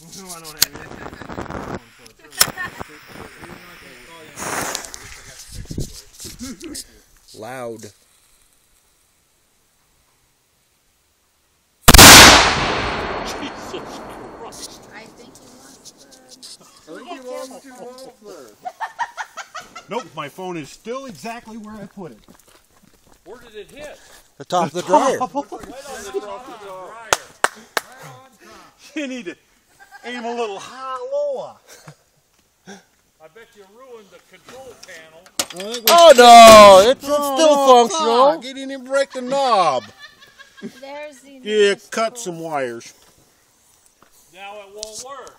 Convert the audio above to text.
I don't have anything. Loud. Jesus Christ. I think you lost the. I think you lost two balls. Nope, my phone is still exactly where I put it. Where did it hit? The top of the dryer. Right on the top of the dryer. You need to aim a little high lower. I bet you ruined the control panel. I think we- Oh no, oh, it's, it's Oh, still functional. fuck, You didn't even break the knob. There's the. Yeah, cut some wires. Now it won't work.